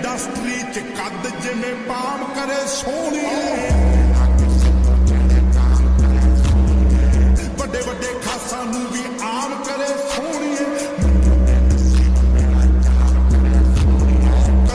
industry ਚ ਕੱਦ ਜਿਵੇਂ ਪਾਮ ਕਰੇ ਸੋਹਣੀ